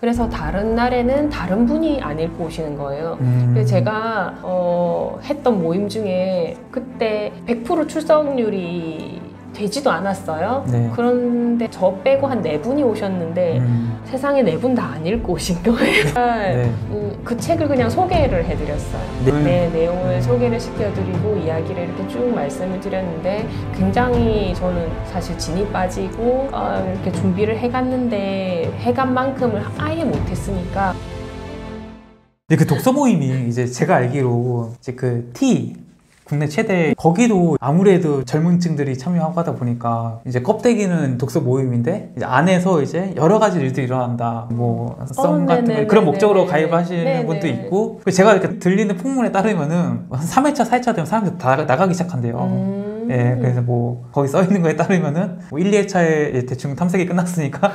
그래서 다른 날에는 다른 분이 안 읽고 오시는 거예요. 음. 그래서 제가 어, 했던 모임 중에 그때 100% 출석률이 되지도 않았어요. 네. 그런데 저 빼고 한 네 분이 오셨는데 음. 세상에 네 분 다 안 읽고 오신 거예요. 네. 음, 그 책을 그냥 소개를 해드렸어요. 네. 네, 내용을 소개를 시켜드리고 이야기를 이렇게 쭉 말씀을 드렸는데 굉장히 저는 사실 진이 빠지고 어, 이렇게 준비를 해갔는데 해간 만큼을 아예 못했으니까 근데 그 독서 모임이 이제 제가 알기로 이제 그 T 국내 최대 거기도 아무래도 젊은 층들이 참여하고 하다 보니까 이제 껍데기는 독서 모임인데 이제 안에서 이제 여러 가지 일들이 일어난다 뭐썸 같은. 거 그런 목적으로 가입하시는 네네. 분도 있고 제가 이렇게 들리는 풍문에 따르면은 한 3회차 4회차 되면 사람들이 다 나가기 시작한대요 음. 예, 그래서 뭐 거기 써 있는 거에 따르면은 뭐 1, 2회차에 대충 탐색이 끝났으니까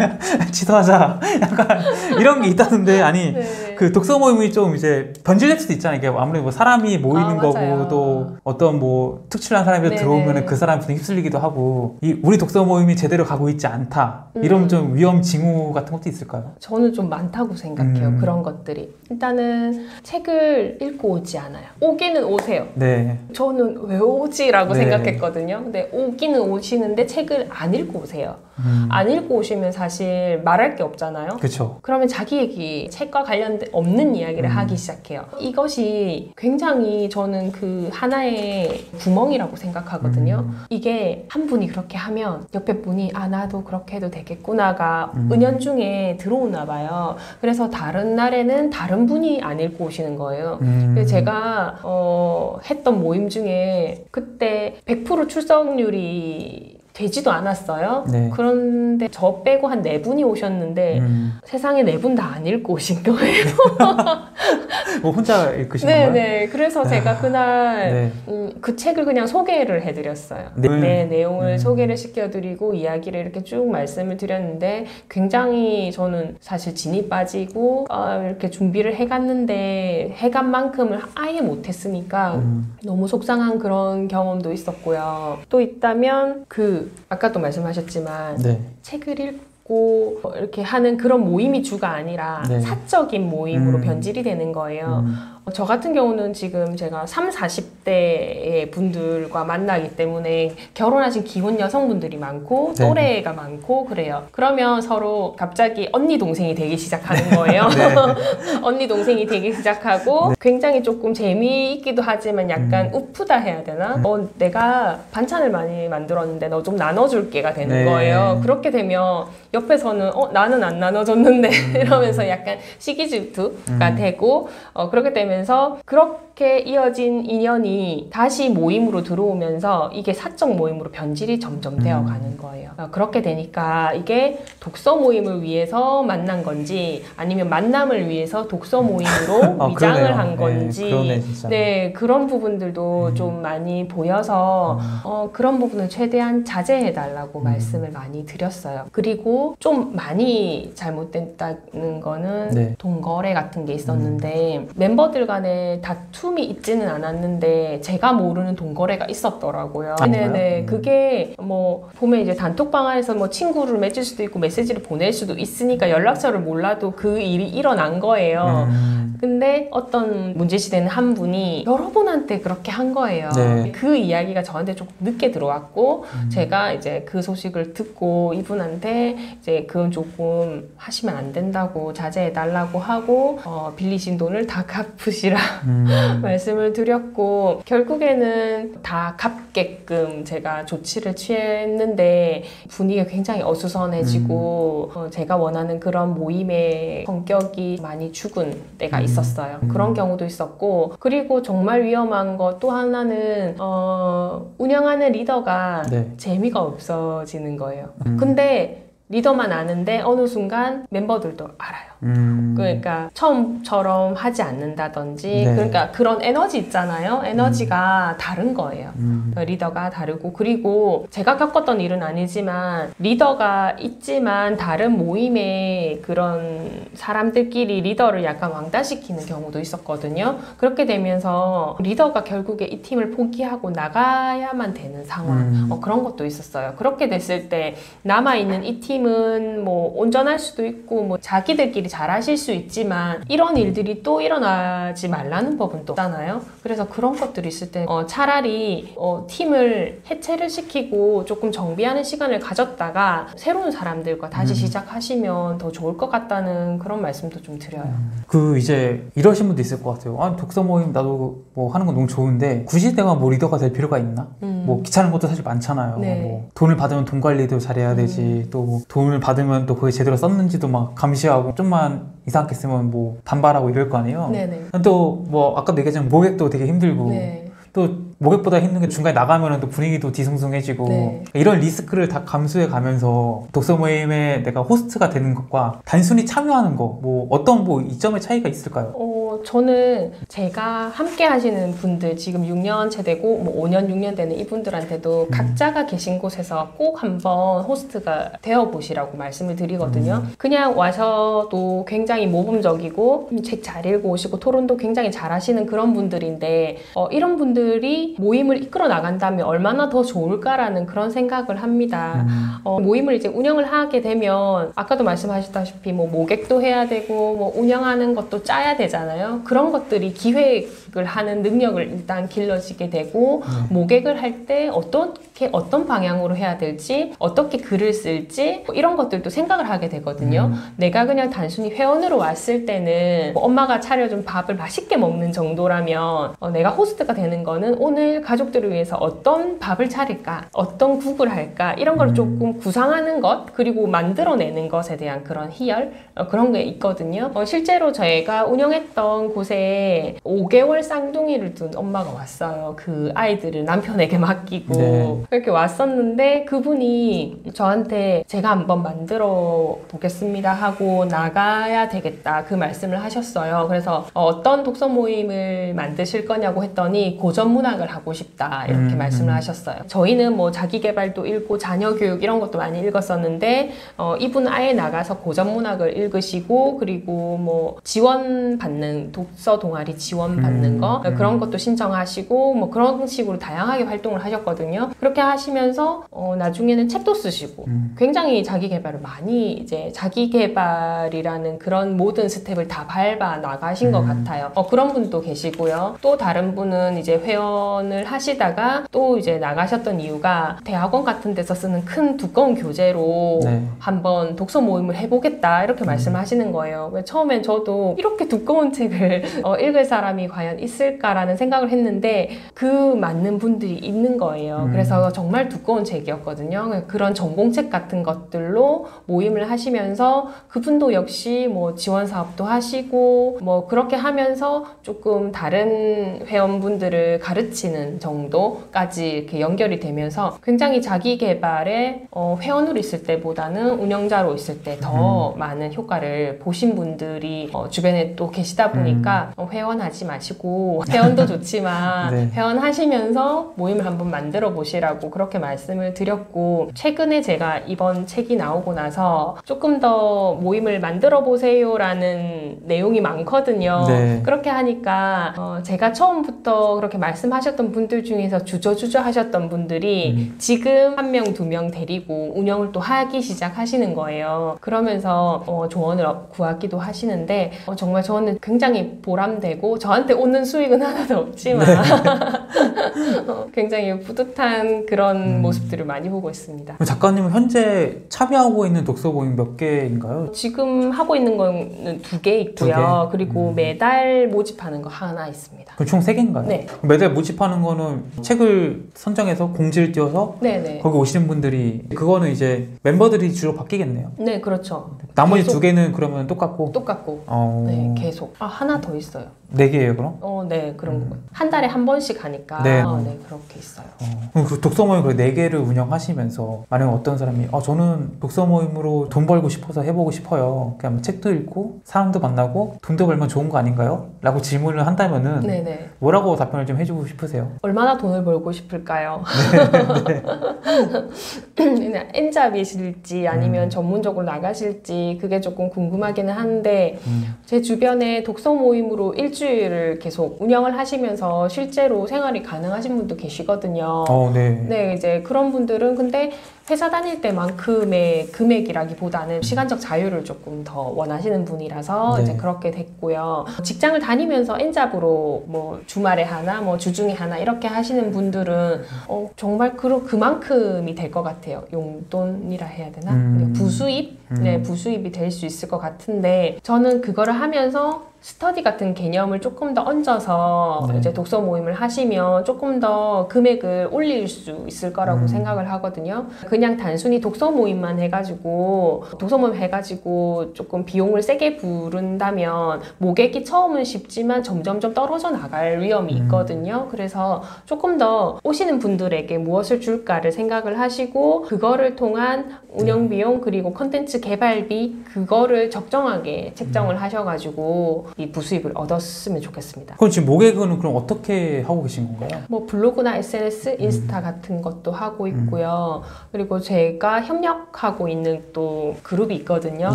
취소하자 약간 이런 게 있다는데 아니 네. 그 독서 모임이 좀 이제 변질될 수도 있잖아요. 이게 아무래도 뭐 사람이 모이는 아, 거고. 또 어떤 뭐 특출난 사람이 네네. 들어오면은 그 사람 분위 휩쓸리기도 하고 이 우리 독서 모임이 제대로 가고 있지 않다 이런 음. 좀 위험 징후 같은 것도 있을까요? 저는 좀 많다고 생각해요. 음. 그런 것들이. 일단은 책을 읽고 오지 않아요. 오기는 오세요. 네, 저는 왜 오지라고 네. 생각했거든요. 근데 오기는 오시는데 책을 안 읽고 오세요. 음, 안 읽고 오시면 사실 말할 게 없잖아요. 그렇죠. 그러면 자기 얘기, 책과 관련된 없는 이야기를 음. 하기 시작해요. 이것이 굉장히 저는 그 하나의 구멍이라고 생각하거든요. 음. 이게 한 분이 그렇게 하면 옆에 분이 아 나도 그렇게 해도 되겠구나가 음. 은연중에 들어오나 봐요. 그래서 다른 날에는 다른 분이 안 읽고 오시는 거예요. 음, 그래서 제가 어, 했던 모임 중에 그때 100% 출석률이 되지도 않았어요. 네. 그런데 저 빼고 한 네 분이 오셨는데 음, 세상에 네 분 다 안 읽고 오신 거예요. 뭐 혼자 읽으신 건가요? 네네. 그래서 제가 그날 네. 음, 그 책을 그냥 소개를 해드렸어요. 네. 네, 내용을 음. 소개를 시켜드리고 이야기를 이렇게 쭉 말씀을 드렸는데 굉장히 저는 사실 진이 빠지고 어, 이렇게 준비를 해갔는데 해간 만큼을 아예 못했으니까 음, 너무 속상한 그런 경험도 있었고요. 또 있다면 그 아까도 말씀하셨지만 네. 책을 읽 고 이렇게 하는 그런 모임이 주가 아니라 네. 사적인 모임으로 음. 변질이 되는 거예요. 음, 어, 저 같은 경우는 지금 제가 3, 40대의 분들과 만나기 때문에 결혼하신 기혼 여성분들이 많고 네. 또래가 많고 그래요. 그러면 서로 갑자기 언니 동생이 되기 시작하는 거예요. 네. 언니 동생이 되기 시작하고 굉장히 조금 재미있기도 하지만 약간 음. 우프다 해야 되나? 어, 내가 반찬을 많이 만들었는데 너 좀 나눠줄게가 되는 네. 거예요. 그렇게 되면 옆에서는 어 나는 안 나눠줬는데 음. 이러면서 약간 시기질투가 되고 어, 그렇게 되면 서 그렇게 이어진 인연이 다시 모임으로 들어오면서 이게 사적 모임으로 변질이 점점 음. 되어 가는 거예요. 어, 그렇게 되니까 이게 독서 모임을 위해서 만난 건지 아니면 만남을 위해서 독서 모임으로 아, 위장을 그러네요. 한 네, 건지 그러네, 진짜. 네 그런 부분들도 음. 좀 많이 보여서 음. 어, 그런 부분은 최대한 자제해 달라고 음. 말씀을 많이 드렸어요. 그리고 좀 많이 잘못됐다는 거는 네. 동거래 같은 게 있었는데 멤버들 간에 다툼이 있지는 않았는데 제가 모르는 동거래가 있었더라고요. 아, 네네 정말요? 음. 그게 뭐 보면 이제 단톡방 안에서 뭐 친구를 맺을 수도 있고 메시지를 보낼 수도 있으니까 연락처를 몰라도 그 일이 일어난 거예요. 음, 근데 어떤 문제시 되는 한 분이 여러 분한테 그렇게 한 거예요. 네. 그 이야기가 저한테 조금 늦게 들어왔고 음. 제가 이제 그 소식을 듣고 이분한테 이제 그건 조금 하시면 안 된다고 자제해 달라고 하고 어, 빌리신 돈을 다 갚으시라 음, 말씀을 드렸고 결국에는 다 갚게끔 제가 조치를 취했는데 분위기가 굉장히 어수선해지고 어, 제가 원하는 그런 모임의 성격이 많이 죽은 때가 음. 있었어요. 음. 그런 경우도 있었고 그리고 정말 위험한 거또 하나는 어, 운영하는 리더가 네. 재미가 없어지는 거예요. 음. 근데 리더만 아는데 어느 순간 멤버들도 알아요. 음. 그러니까 처음처럼 하지 않는다든지 네. 그러니까 그런 에너지 있잖아요. 에너지가 다른 거예요. 음. 리더가 다르고 그리고 제가 겪었던 일은 아니지만 리더가 있지만 다른 모임의 그런 사람들끼리 리더를 약간 왕따시키는 경우도 있었거든요. 그렇게 되면서 리더가 결국에 이 팀을 포기하고 나가야만 되는 상황 음. 어, 그런 것도 있었어요. 그렇게 됐을 때 남아 있는 이 팀은 뭐 온전할 수도 있고 뭐 자기들끼리 잘 하실 수 있지만 이런 일들이 또 일어나지 말라는 법은 또 없잖아요. 그래서 그런 것들이 있을 때 어, 차라리 어, 팀을 해체를 시키고 조금 정비하는 시간을 가졌다가 새로운 사람들과 다시 음. 시작하시면 더 좋을 것 같다는 그런 말씀도 좀 드려요. 그 이제 이러신 분도 있을 것 같아요. 아, 독서 모임 나도 뭐 하는 건 너무 좋은데 굳이 내가 뭐 리더가 될 필요가 있나? 음. 뭐 귀찮은 것도 사실 많잖아요. 네. 뭐 돈을 받으면 돈 관리도 잘해야 되지. 또 뭐 돈을 받으면 또 그게 제대로 썼는지도 막 감시하고 좀만 이상하게 쓰면 뭐 반발하고 이럴 거 아니에요. 네네. 또뭐 아까도 얘기했지만 모객도 되게 힘들고 네. 또 모객보다 힘든 게 중간에 나가면 또 분위기도 뒤숭숭해지고 네. 이런 리스크를 다 감수해 가면서 독서 모임에 내가 호스트가 되는 것과 단순히 참여하는 거 뭐 어떤 뭐 이점의 차이가 있을까요? 어, 저는 제가 함께 하시는 분들 지금 6년째 되고 뭐 5년, 6년 되는 이분들한테도 각자가 계신 곳에서 꼭 한번 호스트가 되어 보시라고 말씀을 드리거든요. 그냥 와서도 굉장히 모범적이고 책 잘 읽고 오시고 토론도 굉장히 잘 하시는 그런 분들인데 어, 이런 분들이 모임을 이끌어 나간다면 얼마나 더 좋을까라는 그런 생각을 합니다. 음. 어, 모임을 이제 운영을 하게 되면 아까도 말씀하셨다시피 뭐 모객도 해야 되고 뭐 운영하는 것도 짜야 되잖아요. 그런 것들이 기획 을 하는 능력을 일단 길러지게 되고 모객을 할 때 어떻게 어떤 방향으로 해야 될지 어떻게 글을 쓸지 뭐 이런 것들도 생각을 하게 되거든요. 내가 그냥 단순히 회원으로 왔을 때는 뭐 엄마가 차려준 밥을 맛있게 먹는 정도라면 어, 내가 호스트가 되는 거는 오늘 가족들을 위해서 어떤 밥을 차릴까, 어떤 국을 할까 이런 걸 음. 조금 구상하는 것 그리고 만들어내는 것에 대한 그런 희열 어, 그런 게 있거든요. 어, 실제로 저희가 운영했던 곳에 5개월 쌍둥이를 둔 엄마가 왔어요. 그 아이들을 남편에게 맡기고 네. 그렇게 왔었는데 그분이 저한테 제가 한번 만들어 보겠습니다 하고 나가야 되겠다 그 말씀을 하셨어요. 그래서 어, 어떤 독서 모임을 만드실 거냐고 했더니 고전 문학을 하고 싶다 이렇게 음, 말씀을 음. 하셨어요. 저희는 뭐 자기 개발도 읽고 자녀 교육 이런 것도 많이 읽었었는데 어, 이분은 아예 나가서 고전 문학을 읽으시고 그리고 뭐 지원 받는 독서 동아리 지원 받는 음, 거 음. 그런 것도 신청하시고 뭐 그런 식으로 다양하게 활동을 하셨거든요. 그렇게 하시면서 어, 나중에는 책도 쓰시고 음. 굉장히 자기 개발을 많이 이제 자기 개발이라는 그런 모든 스텝을 다 밟아 나가신 것 음. 같아요. 어, 그런 분도 계시고요. 또 다른 분은 이제 회원을 하시다가 또 이제 나가셨던 이유가 대학원 같은 데서 쓰는 큰 두꺼운 교재로 네. 한번 독서 모임을 해보겠다 이렇게 음. 말씀하시는 거예요. 왜 처음엔 저도 이렇게 두꺼운 책을 어, 읽을 사람이 과연 있을까라는 생각을 했는데 그 맞는 분들이 있는 거예요. 음. 그래서 정말 두꺼운 책이었거든요. 그런 전공책 같은 것들로 모임을 하시면서 그분도 역시 뭐 지원 사업도 하시고 뭐 그렇게 하면서 조금 다른 회원분들을 가르치는 정도까지 이렇게 연결이 되면서 굉장히 자기 개발에 어, 회원으로 있을 때보다는 운영자로 있을 때더 많은 효과를 보신 분들이 어, 주변에 또 계시다 보니까 어, 회원하지 마시고 회원도 좋지만 네. 회원하시면서 모임을 한번 만들어 보시라고 그렇게 말씀을 드렸고 최근에 제가 이번 책이 나오고 나서 조금 더 모임을 만들어 보세요라는 내용이 많거든요. 네. 그렇게 하니까 어, 제가 처음부터 그렇게 말씀하셨던 분들 중에서 주저주저 하셨던 분들이 음. 지금 한 명, 두 명 데리고 운영을 또 하기 시작하시는 거예요. 그러면서 어, 조언을 구하기도 하시는데 어, 정말 저는 굉장히 보람되고 저한테 오는 수익은 하나도 없지만 어, 굉장히 뿌듯한 그런 음. 모습들을 많이 보고 있습니다. 작가님은 현재 참여하고 있는 독서 모임 몇 개인가요? 지금 하고 있는 거는 두 개 있고요. 두 개? 그리고 음. 매달 모집하는 거 하나 있습니다. 그럼 총 3개인가요? 네. 매달 모집하는 거는 책을 선정해서 공지를 띄워서 네네. 거기 오시는 분들이 그거는 이제 멤버들이 주로 바뀌겠네요. 네, 그렇죠. 나머지 계속 두 개는 그러면 똑같고 똑같고. 어... 네, 계속. 아, 하나 더 있어요. 네 개예요 그럼? 어, 어, 네, 그런 거. 한 달에 한 번씩 하니까. 음. 네. 어, 네, 그렇게 있어요. 어, 그럼 그 독서 모임 그네 개를 운영하시면서 만약에 어떤 사람이 어, 저는 독서 모임으로 돈 벌고 싶어서 해보고 싶어요. 그냥 뭐 책도 읽고 사람도 만나고 돈도 벌면 좋은 거 아닌가요? 라고 질문을 한다면은 네네. 뭐라고 답변을 좀 해주고 싶으세요? 얼마나 돈을 벌고 싶을까요? 그냥 N잡이실지 아니면 음. 전문적으로 나가실지 그게 조금 궁금하기는 한데 음, 제 주변에 독서 모임으로 일주일을 계속 운영을 하시면서 실제로 생활이 가능하신 분도 계시거든요. 어, 네. 네, 이제 그런 분들은 근데 회사 다닐 때만큼의 금액이라기보다는 시간적 자유를 조금 더 원하시는 분이라서 네. 이제 그렇게 됐고요. 직장을 다니면서 N잡으로 뭐 주말에 하나, 뭐 주중에 하나 이렇게 하시는 분들은 어, 정말 그, 그만큼이 될 것 같아요. 용돈이라 해야 되나? 음. 부수입? 음. 네, 부수입이 될 수 있을 것 같은데 저는 그거를 하면서 스터디 같은 개념을 조금 더 얹어서 네. 이제 독서 모임을 하시면 조금 더 금액을 올릴 수 있을 거라고 음. 생각을 하거든요. 그냥 단순히 독서 모임만 해가지고 독서 모임 해가지고 조금 비용을 세게 부른다면 모객이 처음은 쉽지만 점점점 떨어져 나갈 위험이 음. 있거든요. 그래서 조금 더 오시는 분들에게 무엇을 줄까를 생각을 하시고 그거를 통한 운영 비용 그리고 컨텐츠 개발비 그거를 적정하게 책정을 음. 하셔가지고 이 부수입을 얻었으면 좋겠습니다. 그럼 지금 모객은 그럼 어떻게 하고 계신 건가요? 뭐 블로그나 SNS, 인스타 음. 같은 것도 하고 있고요. 그리고 제가 협력하고 있는 또 그룹이 있거든요.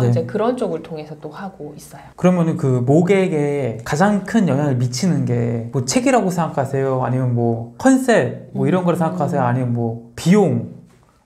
네. 이제 그런 쪽을 통해서 또 하고 있어요. 그러면은 그 모객에 가장 큰 영향을 미치는 게 뭐 책이라고 생각하세요? 아니면 뭐 컨셉 뭐 이런 거를 생각하세요? 아니면 뭐 비용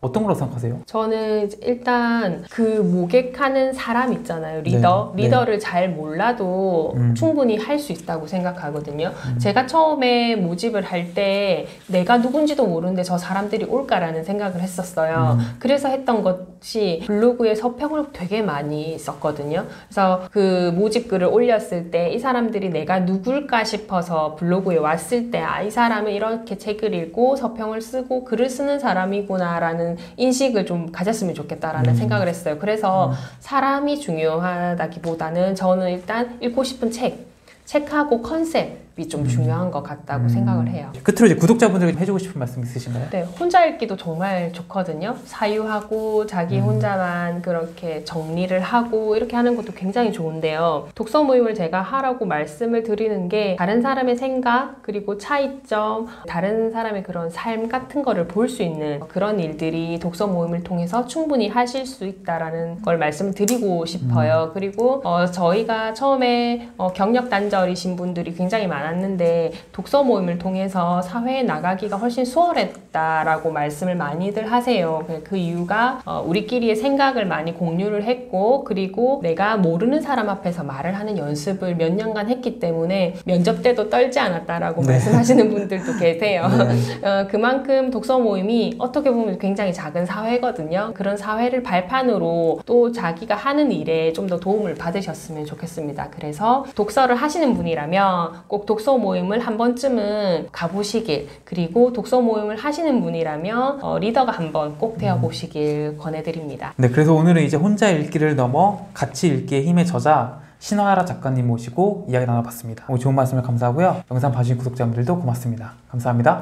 어떤 거라고 생각하세요? 저는 일단 그 모객하는 사람 있잖아요. 리더. 네, 리더를 잘 몰라도 음. 충분히 할 수 있다고 생각하거든요. 음. 제가 처음에 모집을 할 때 내가 누군지도 모르는데 저 사람들이 올까라는 생각을 했었어요. 음. 그래서 했던 것이 블로그에 서평을 되게 많이 썼거든요. 그래서 그 모집 글을 올렸을 때 이 사람들이 내가 누굴까 싶어서 블로그에 왔을 때 아, 이 사람은 이렇게 책을 읽고 서평을 쓰고 글을 쓰는 사람이구나라는 인식을 좀 가졌으면 좋겠다라는 음. 생각을 했어요. 그래서 음. 사람이 중요하다기보다는 저는 일단 읽고 싶은 책, 책하고 컨셉이 좀 음. 중요한 것 같다고 음. 생각을 해요. 끝으로 이제 구독자분들에게 해주고 싶은 말씀 있으신가요? 네, 혼자 읽기도 정말 좋거든요. 사유하고 자기 음. 혼자만 그렇게 정리를 하고 이렇게 하는 것도 굉장히 좋은데요. 독서 모임을 제가 하라고 말씀을 드리는 게 다른 사람의 생각 그리고 차이점, 다른 사람의 그런 삶 같은 거를 볼 수 있는 그런 일들이 독서 모임을 통해서 충분히 하실 수 있다라는 걸 말씀을 드리고 싶어요. 그리고 어, 저희가 처음에 어, 경력 단절이신 분들이 굉장히 많 았는데 독서 모임을 통해서 사회에 나가기가 훨씬 수월했 다라고 말씀을 많이들 하세요. 그- 그 이유가 어, 우리끼리의 생각을 많이 공유를 했고 그리고 내가 모르는 사람 앞에서 말을 하는 연습을 몇 년간 했기 때문에 면접 때도 떨지 않았다라고 네. 말씀하시는 분들도 계세요. 네. 어, 그만큼 독서 모임이 어떻게 보면 굉장히 작은 사회거든요. 그런 사회를 발판으로 또 자기가 하는 일에 좀 더 도움을 받으셨으면 좋겠습니다. 그래서 독서를 하시는 분이라면 꼭 독서 모임을 한 번쯤은 가보시길 그리고 독서 모임을 하시는 분이라면 어, 리더가 한번 꼭 되어보시길 권해드립니다. 네, 그래서 오늘은 이제 혼자 읽기를 넘어 같이 읽기의 힘의 저자 신화라 작가님 모시고 이야기 나눠봤습니다. 오늘 좋은 말씀을 감사하고요. 영상 봐주신 구독자분들도 고맙습니다. 감사합니다.